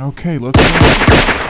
Okay, let's go.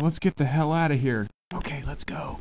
Let's get the hell out of here. Okay, let's go.